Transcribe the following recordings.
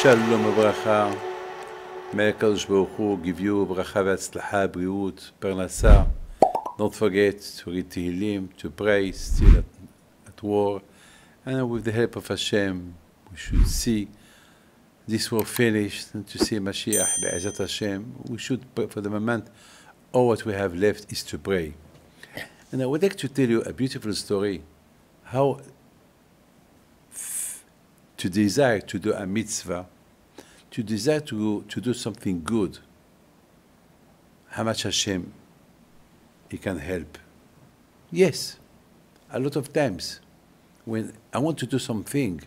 Shalom Uvracha. May HaKadosh Baruch Hu give you Uvracha V'Atzlacha, Briut, Parnasa. Don't forget to read Tehillim, to pray still at, at war. And with the help of Hashem, we should see this war finished and to see Mashiach Be'ezat Hashem. We should, pray for the moment, all what we have left is to pray. And I would like to tell you a beautiful story how to desire to do a mitzvah, to desire to, to do something good, how much Hashem He can help. Yes, a lot of times when I want to do something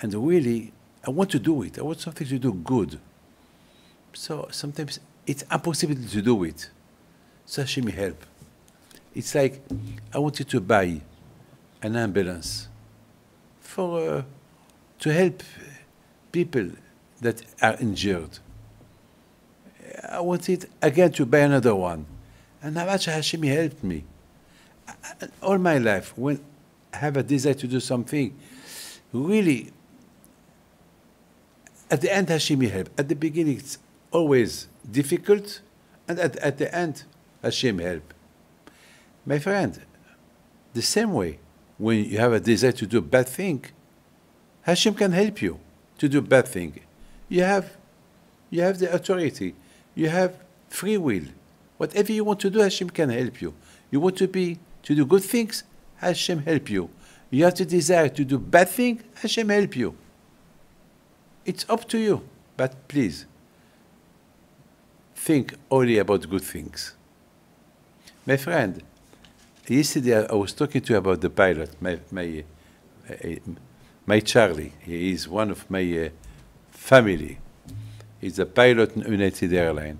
and really I want to do it, I want something to do good. So sometimes it's impossible to do it. So Hashem help. It's like I wanted to buy an ambulance for uh, to help people that are injured. I wanted again to buy another one. And how much Hashem helped me. All my life, when I have a desire to do something, really, at the end Hashem help. At the beginning, it's always difficult, and at, at the end, Hashem help. My friend, the same way, when you have a desire to do a bad thing, Hashem can help you to do bad thing. You have, you have the authority. You have free will. Whatever you want to do, Hashem can help you. You want to be to do good things, Hashem help you. You have to desire to do bad thing, Hashem help you. It's up to you, but please think only about good things. My friend, yesterday I was talking to you about the pilot, my my uh, my Charlie. He is one of my uh, family. He's a pilot in United Airlines.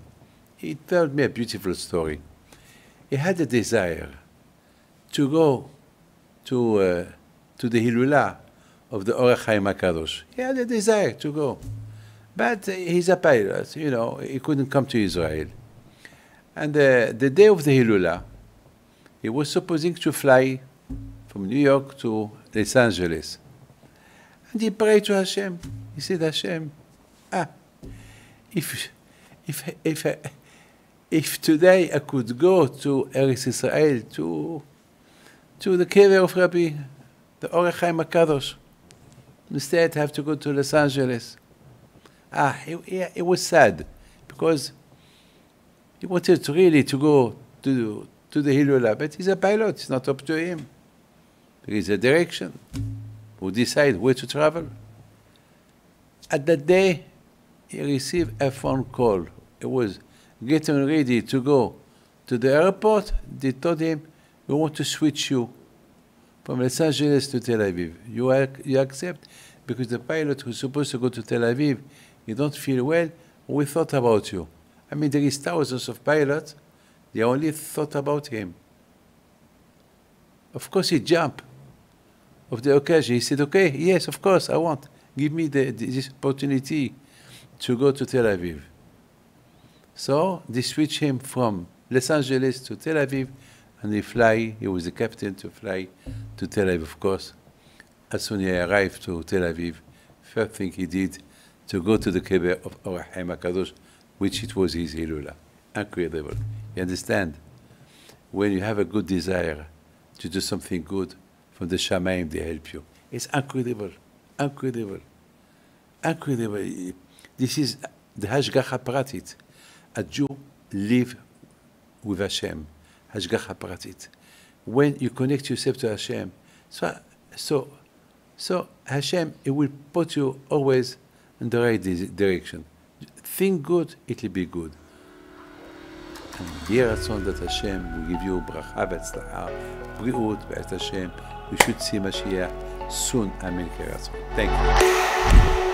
He told me a beautiful story. He had a desire to go to uh, to the Hilula of the Orach HaKadosh. He had a desire to go. But he's a pilot, you know, he couldn't come to Israel. And uh, the day of the Hilula, he was supposing to fly from New York to Los Angeles. And he prayed to Hashem. He said, Hashem, ah, if, if, if, if today I could go to Eretz Israel, to, to the kever of Rabbi, the Or HaChaim HaKadosh, instead I have to go to Los Angeles. Ah, it, it, it was sad because he wanted really to go to, to the Hilula, but he's a pilot, it's not up to him. There is a direction who decide where to travel. At that day, he received a phone call. It was getting ready to go to the airport. They told him, we want to switch you from Los Angeles to Tel Aviv. You, you accept? Because the pilot who's supposed to go to Tel Aviv, you don't feel well, we thought about you. I mean, there is thousands of pilots, they only thought about him. Of course, he jumped of the occasion. He said, okay, yes, of course, I want. Give me the, this opportunity to go to Tel Aviv. So they switched him from Los Angeles to Tel Aviv, and he fly. He was the captain to fly to Tel Aviv, of course. As soon as he arrived to Tel Aviv, first thing he did to go to the Kever of Or HaChaim HaKadosh, which it was his Hilula. Incredible. You understand? When you have a good desire to do something good, from the Shamaim, they help you. It's incredible, incredible, incredible. This is the Hashgacha Pratit. A Jew live with Hashem, Hashgacha Pratit. When you connect yourself to Hashem, so, so, so Hashem, it will put you always in the right direction. Think good, it will be good. And יהי רצון that Hashem will give you ברכה והצלחה, בריאות בעת השם. We should see Mashiach soon. Amen. Thank you.